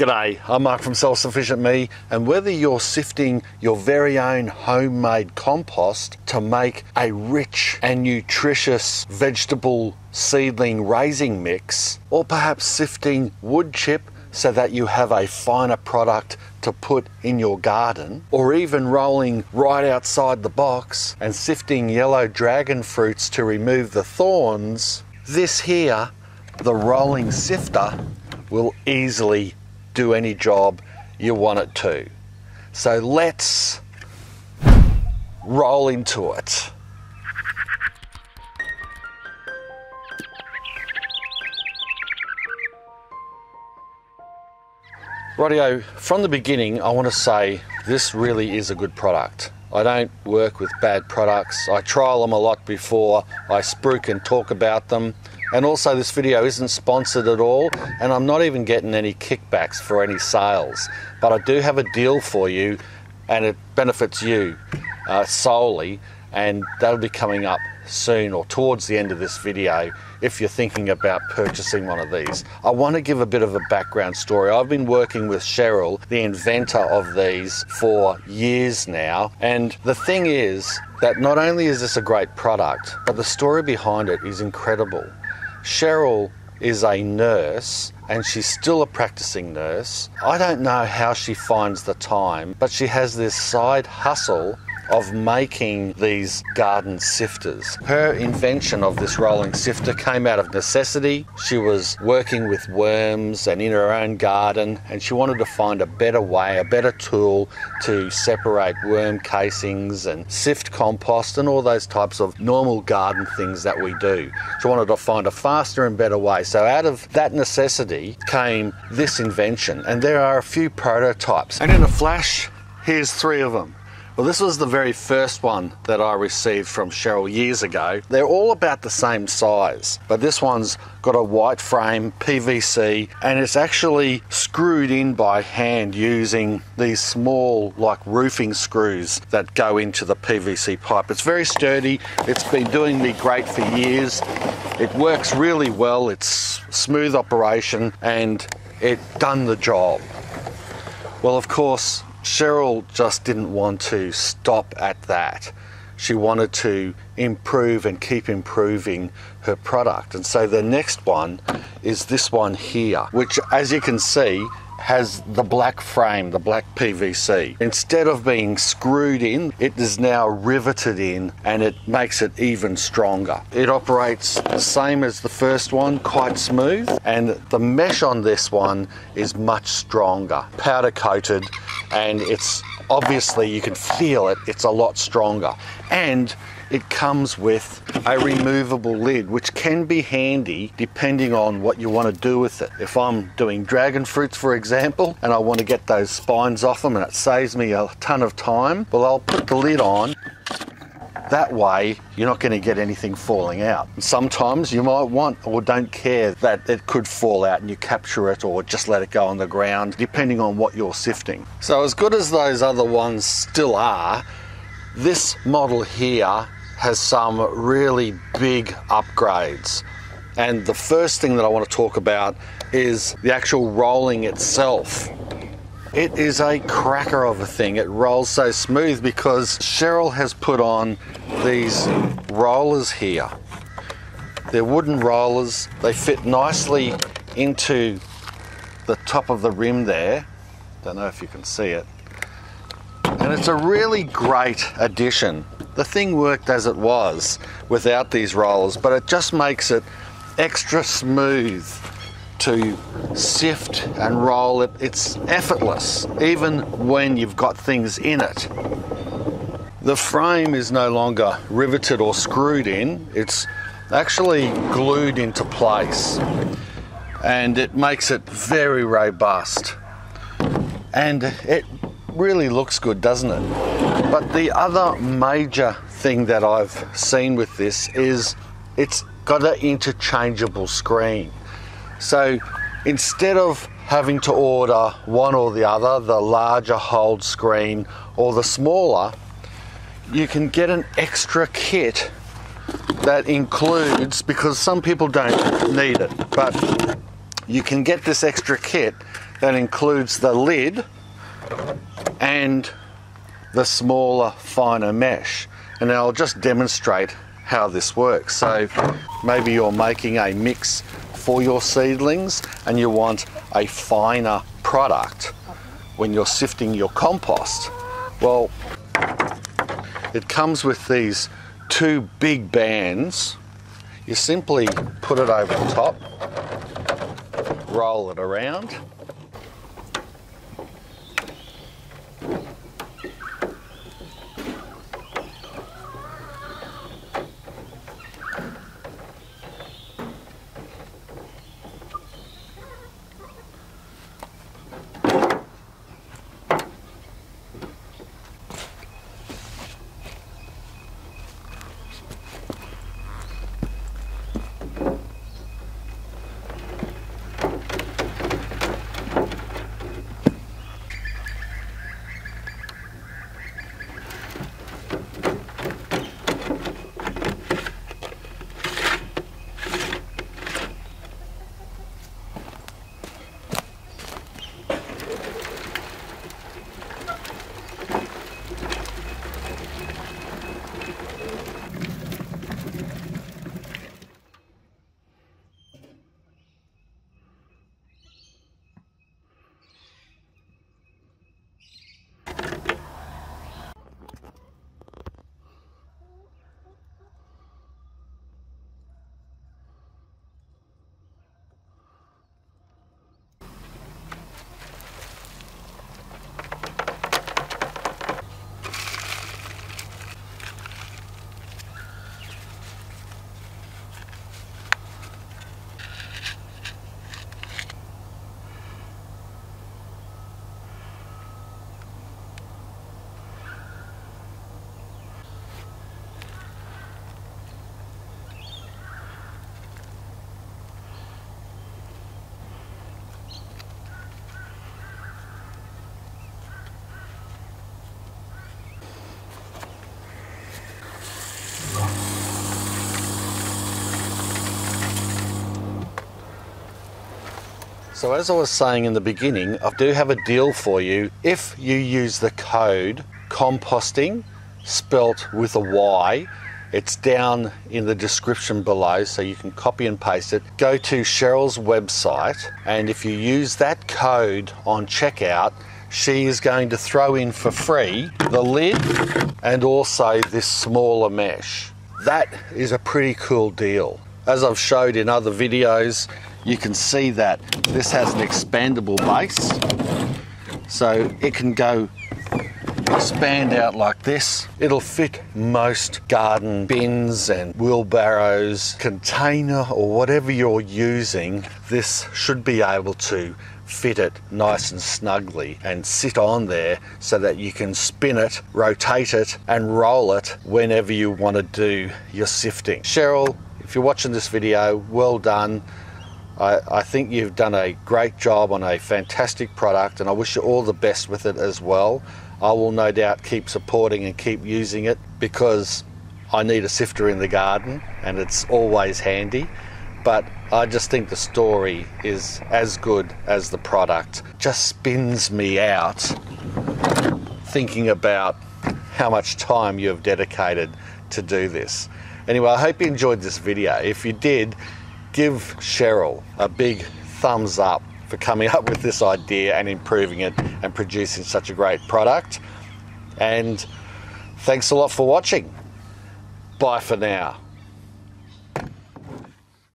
G'day, I'm Mark from Self Sufficient Me, and whether you're sifting your very own homemade compost to make a rich and nutritious vegetable seedling raising mix, or perhaps sifting wood chip so that you have a finer product to put in your garden, or even rolling right outside the box and sifting yellow dragon fruits to remove the thorns, this here, the rolling sifter, will easily do any job you want it to. So let's roll into it. Rightio, from the beginning, I want to say this really is a good product. I don't work with bad products. I trial them a lot before I spruik and talk about them. And also, this video isn't sponsored at all, and I'm not even getting any kickbacks for any sales. But I do have a deal for you, and it benefits you uh, solely, and that'll be coming up soon or towards the end of this video if you're thinking about purchasing one of these. I want to give a bit of a background story. I've been working with Cheryl, the inventor of these, for years now. And the thing is that not only is this a great product, but the story behind it is incredible. Cheryl is a nurse and she's still a practicing nurse. I don't know how she finds the time, but she has this side hustle of making these garden sifters. Her invention of this rolling sifter came out of necessity. She was working with worms and in her own garden, and she wanted to find a better way, a better tool to separate worm castings and sift compost and all those types of normal garden things that we do. She wanted to find a faster and better way. So, out of that necessity came this invention, and there are a few prototypes. And in a flash, here's three of them. Well, this was the very first one that I received from Cheryl years ago. They're all about the same size, but this one's got a white frame, PVC, and it's actually screwed in by hand using these small, like roofing screws that go into the PVC pipe. It's very sturdy, it's been doing me great for years. It works really well, it's smooth operation, and it done the job. Well, of course, Cheryl just didn't want to stop at that. She wanted to improve and keep improving her product. And so the next one is this one here, which, as you can see, has the black frame, the black PVC. Instead of being screwed in, it is now riveted in and it makes it even stronger. It operates the same as the first one, quite smooth, and the mesh on this one is much stronger, powder coated, and it's obviously you can feel it, it's a lot stronger. And it comes with a removable lid, which can be handy depending on what you want to do with it. If I'm doing dragon fruits, for example, and I want to get those spines off them and it saves me a ton of time, well, I'll put the lid on that way, you're not going to get anything falling out. Sometimes you might want or don't care that it could fall out and you capture it or just let it go on the ground, depending on what you're sifting. So, as good as those other ones still are, this model here has some really big upgrades. And the first thing that I want to talk about is the actual rolling itself. It is a cracker of a thing. It rolls so smooth because Cheryl has put on these rollers here. They're wooden rollers. They fit nicely into the top of the rim there. Don't know if you can see it. And it's a really great addition the thing worked as it was without these rollers, but it just makes it extra smooth to sift and roll it. It's effortless, even when you've got things in it. The frame is no longer riveted or screwed in, it's actually glued into place and it makes it very robust. And it really looks good, doesn't it? But the other major thing that I've seen with this is it's got an interchangeable screen. So instead of having to order one or the other, the larger hold screen or the smaller, you can get an extra kit that includes, because some people don't need it, but you can get this extra kit that includes the lid and the smaller, finer mesh. And I'll just demonstrate how this works. So maybe you're making a mix for your seedlings and you want a finer product when you're sifting your compost. Well, it comes with these two big bands. You simply put it over the top, roll it around, So, as I was saying in the beginning, I do have a deal for you. If you use the code composting, spelt with a Y, it's down in the description below, so you can copy and paste it. Go to Cheryl's website, and if you use that code on checkout, she is going to throw in for free the lid and also this smaller mesh. That is a pretty cool deal. As I've showed in other videos, you can see that this has an expandable base. So it can go expand out like this. It'll fit most garden bins and wheelbarrows, container or whatever you're using. This should be able to fit it nice and snugly and sit on there so that you can spin it, rotate it and roll it whenever you want to do your sifting. Cheryl, if you're watching this video, well done. I, I, think you've done a great job on a fantastic product and I wish you all the best with it as well. I will no doubt keep supporting and keep using it because I need a sifter in the garden and it's always handy. But I just think the story is as good as the product. Just spins me out thinking about how much time you have dedicated to do this. Anyway, I hope you enjoyed this video. If you did, give Cheryl a big thumbs up for coming up with this idea and improving it and producing such a great product. And thanks a lot for watching. Bye for now.